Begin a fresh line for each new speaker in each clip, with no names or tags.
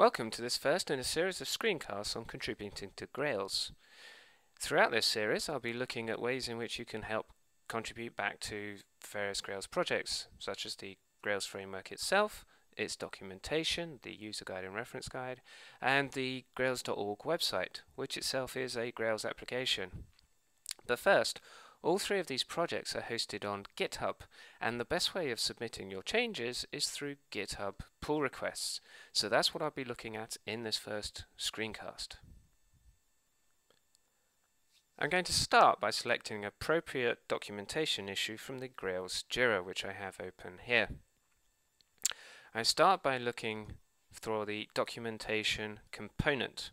Welcome to this first in a series of screencasts on contributing to Grails. Throughout this series I'll be looking at ways in which you can help contribute back to various Grails projects, such as the Grails framework itself, its documentation, the user guide and reference guide, and the Grails.org website, which itself is a Grails application. But first, all three of these projects are hosted on GitHub, and the best way of submitting your changes is through GitHub pull requests. So that's what I'll be looking at in this first screencast. I'm going to start by selecting appropriate documentation issue from the Grails Jira, which I have open here. I start by looking for the documentation component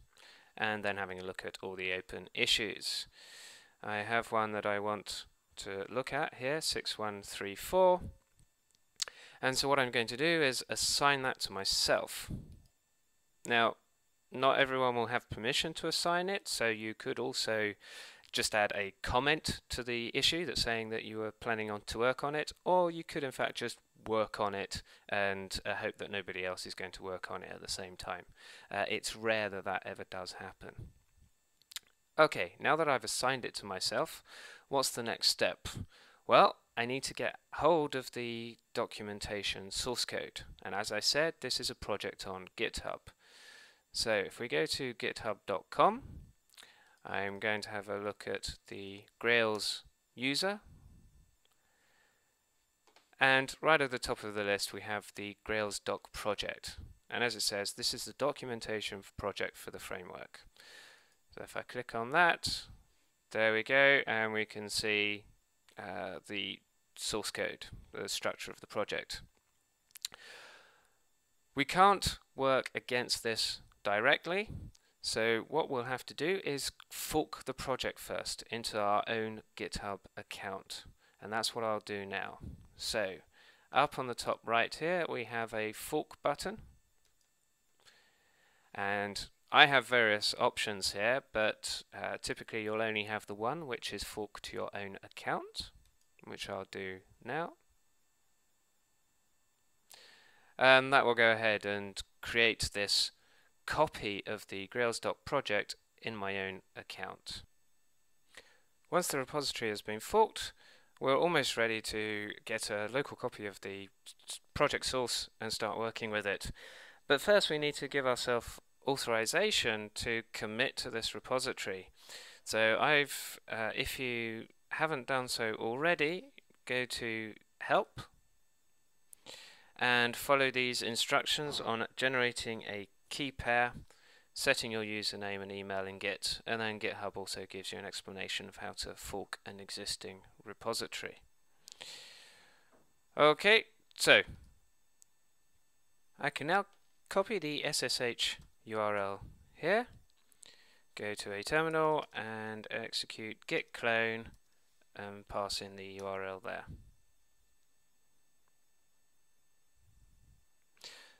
and then having a look at all the open issues. I have one that I want to look at here, 6134. And so what I'm going to do is assign that to myself. Now, not everyone will have permission to assign it, so you could also just add a comment to the issue that's saying that you were planning on to work on it, or you could in fact just work on it and uh, hope that nobody else is going to work on it at the same time. Uh, it's rare that that ever does happen. Okay, now that I've assigned it to myself, what's the next step? Well, I need to get hold of the documentation source code. And as I said, this is a project on GitHub. So if we go to github.com, I'm going to have a look at the Grails user. And right at the top of the list, we have the Grails doc project. And as it says, this is the documentation project for the framework. So if I click on that, there we go, and we can see uh, the source code, the structure of the project. We can't work against this directly, so what we'll have to do is fork the project first into our own GitHub account, and that's what I'll do now. So up on the top right here we have a fork button, and I have various options here, but uh, typically you'll only have the one, which is fork to your own account, which I'll do now. And that will go ahead and create this copy of the Grails.project project in my own account. Once the repository has been forked, we're almost ready to get a local copy of the project source and start working with it. But first we need to give ourselves authorization to commit to this repository. So I've, uh, if you haven't done so already, go to help and follow these instructions on generating a key pair, setting your username and email in Git, and then GitHub also gives you an explanation of how to fork an existing repository. Okay, so I can now copy the SSH URL here, go to a terminal and execute git clone and pass in the URL there.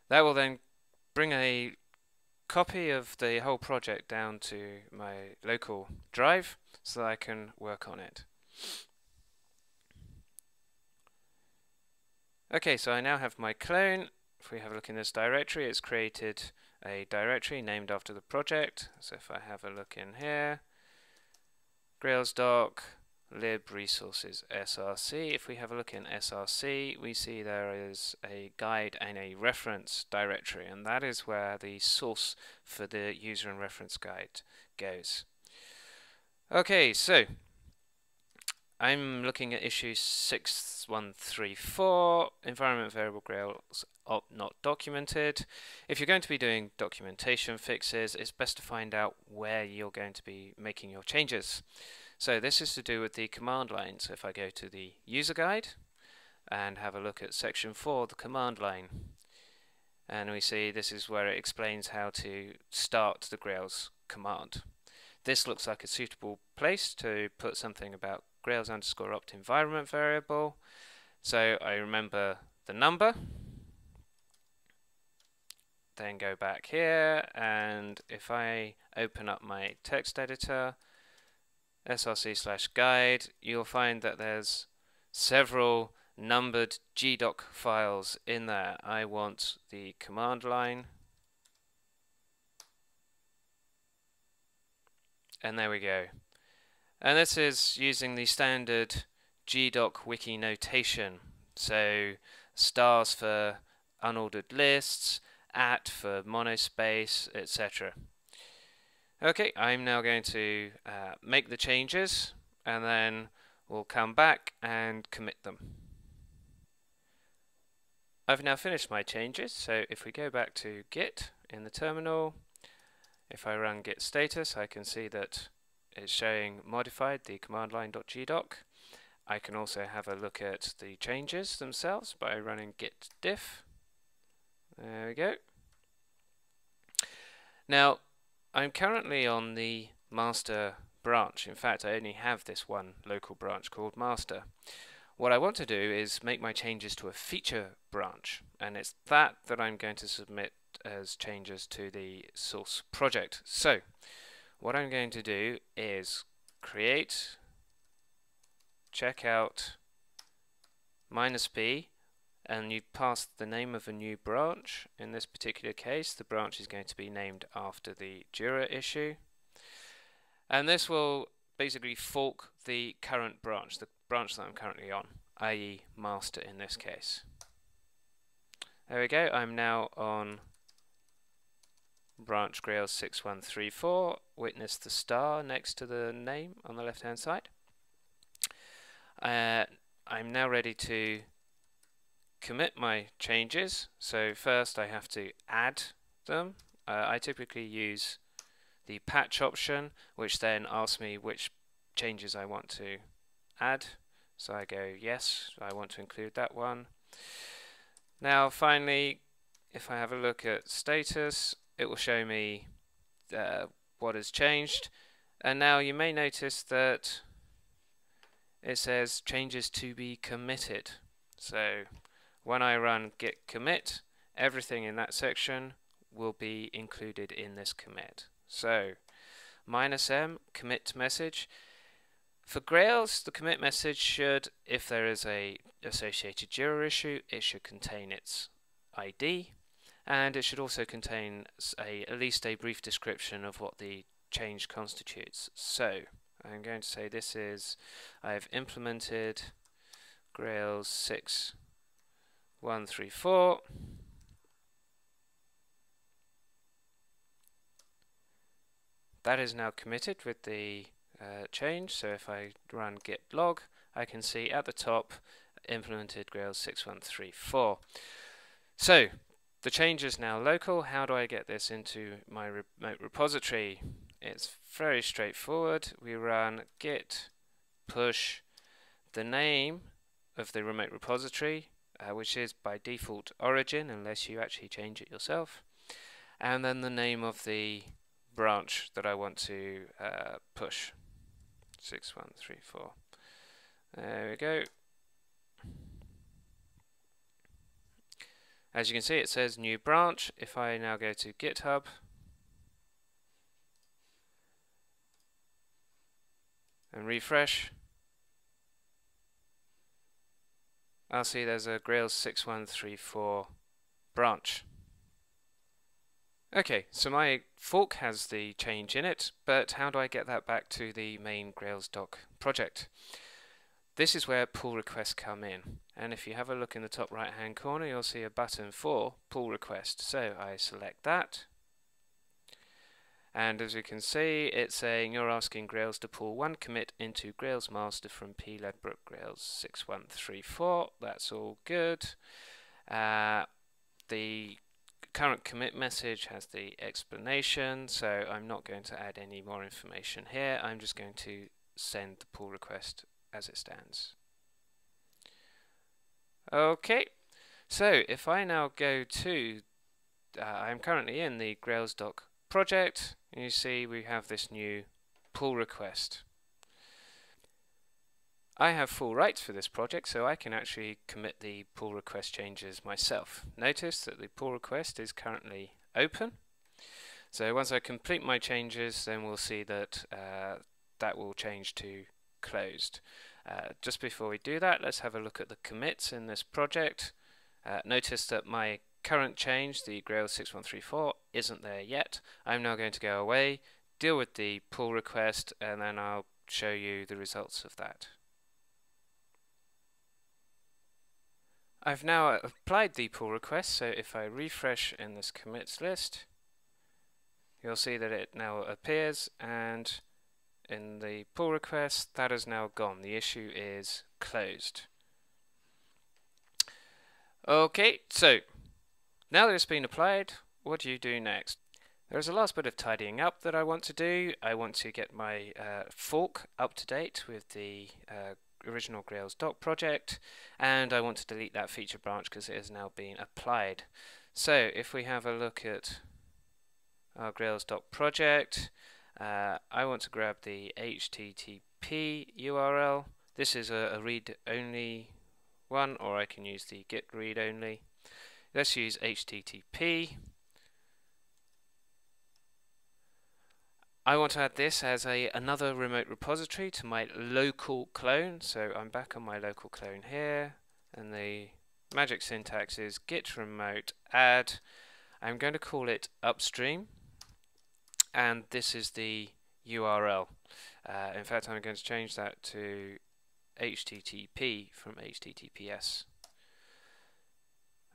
That will then bring a copy of the whole project down to my local drive so that I can work on it. Okay, so I now have my clone. If we have a look in this directory, it's created a directory named after the project. So if I have a look in here, Grails doc, lib resources src. If we have a look in src, we see there is a guide and a reference directory, and that is where the source for the user and reference guide goes. Okay, so I'm looking at issue 6134, environment variable Grails not documented. If you're going to be doing documentation fixes, it's best to find out where you're going to be making your changes. So this is to do with the command line. So if I go to the user guide and have a look at section 4, the command line, and we see this is where it explains how to start the Grails command. This looks like a suitable place to put something about Grails underscore opt environment variable. So I remember the number. Then go back here, and if I open up my text editor, src slash guide, you'll find that there's several numbered GDoc files in there. I want the command line. And there we go. And this is using the standard GDoc wiki notation. So stars for unordered lists, at for monospace, etc. Okay, I'm now going to uh, make the changes and then we'll come back and commit them. I've now finished my changes, so if we go back to git in the terminal, if I run git status, I can see that it's showing modified the command line.gdoc. I can also have a look at the changes themselves by running git diff. There we go. Now, I'm currently on the master branch. In fact, I only have this one local branch called master. What I want to do is make my changes to a feature branch, and it's that that I'm going to submit as changes to the source project. So, what I'm going to do is create checkout minus b and you pass the name of a new branch. In this particular case, the branch is going to be named after the Jira issue. And this will basically fork the current branch, the branch that I'm currently on, i.e. master in this case. There we go, I'm now on branch Grails 6134, witness the star next to the name on the left hand side. Uh, I'm now ready to commit my changes. So first I have to add them. Uh, I typically use the patch option, which then asks me which changes I want to add. So I go, yes, I want to include that one. Now finally, if I have a look at status, it will show me uh, what has changed. And now you may notice that it says changes to be committed. So when I run git commit, everything in that section will be included in this commit. So minus m commit message. For Grails, the commit message should, if there is a associated Jira issue, it should contain its ID, and it should also contain a, at least a brief description of what the change constitutes. So I'm going to say this is, I've implemented Grails 6 one, three, four. That is now committed with the uh, change. So if I run git log, I can see at the top implemented Grails 6134. So the change is now local. How do I get this into my remote repository? It's very straightforward. We run git push the name of the remote repository uh, which is by default origin unless you actually change it yourself and then the name of the branch that I want to uh, push 6134 there we go as you can see it says new branch if I now go to github and refresh I'll see there's a Grails 6134 branch. Okay, so my fork has the change in it, but how do I get that back to the main Grails doc project? This is where pull requests come in, and if you have a look in the top right hand corner you'll see a button for pull request. So I select that, and as you can see, it's saying you're asking Grails to pull one commit into Grails master from P Ledbrook Grails 6134. That's all good. Uh, the current commit message has the explanation, so I'm not going to add any more information here. I'm just going to send the pull request as it stands. Okay, so if I now go to, uh, I'm currently in the Grails doc project you see we have this new pull request. I have full rights for this project so I can actually commit the pull request changes myself. Notice that the pull request is currently open so once I complete my changes then we'll see that uh, that will change to closed. Uh, just before we do that let's have a look at the commits in this project. Uh, notice that my current change, the Grail 6134, isn't there yet. I'm now going to go away, deal with the pull request and then I'll show you the results of that. I've now applied the pull request, so if I refresh in this commits list, you'll see that it now appears and in the pull request that is now gone. The issue is closed. Okay, so now that it's been applied, what do you do next? There's a last bit of tidying up that I want to do. I want to get my uh, fork up to date with the uh, original Grails doc project and I want to delete that feature branch because it has now been applied. So if we have a look at our Grails doc project, uh, I want to grab the HTTP URL. This is a, a read-only one or I can use the git read-only. Let's use HTTP. I want to add this as a another remote repository to my local clone. So I'm back on my local clone here, and the magic syntax is git remote add. I'm going to call it upstream, and this is the URL. Uh, in fact, I'm going to change that to HTTP from HTTPS.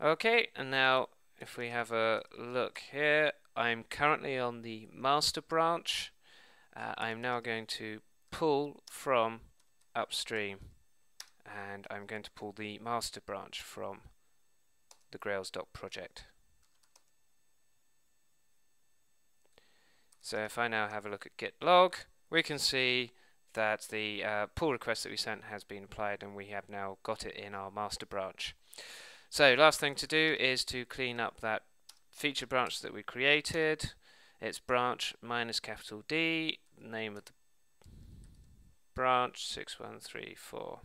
Okay, and now if we have a look here, I'm currently on the master branch. Uh, I'm now going to pull from upstream and I'm going to pull the master branch from the Grails doc project. So if I now have a look at git log, we can see that the uh, pull request that we sent has been applied and we have now got it in our master branch. So last thing to do is to clean up that feature branch that we created. It's branch minus capital D, name of the branch 6134.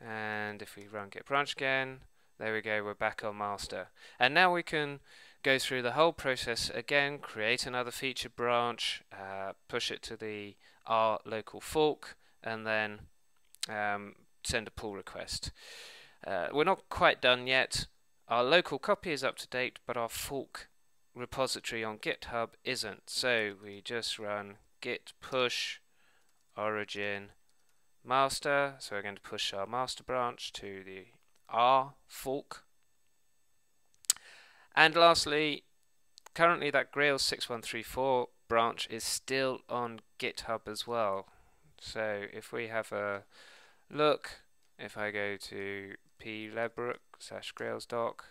And if we run git branch again, there we go, we're back on master. And now we can go through the whole process again, create another feature branch, uh, push it to the R local fork, and then um, send a pull request. Uh, we're not quite done yet. Our local copy is up to date, but our fork repository on GitHub isn't. So we just run git push origin master. So we're going to push our master branch to the R fork. And lastly, currently that Grails 6134 branch is still on GitHub as well. So if we have a look, if I go to pledbrook slash grails doc.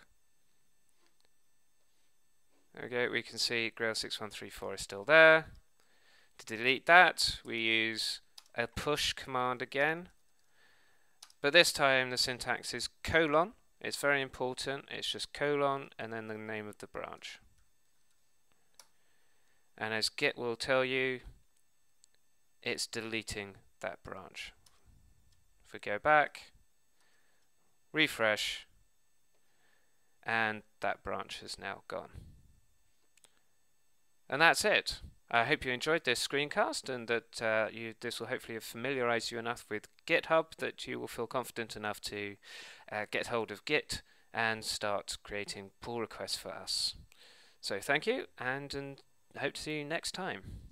Okay, we can see Grail 6134 is still there. To delete that, we use a push command again. But this time the syntax is colon. It's very important. It's just colon and then the name of the branch. And as git will tell you, it's deleting that branch. If we go back, refresh, and that branch is now gone. And that's it. I hope you enjoyed this screencast and that uh, you, this will hopefully familiarize you enough with GitHub that you will feel confident enough to uh, get hold of Git and start creating pull requests for us. So thank you and, and hope to see you next time.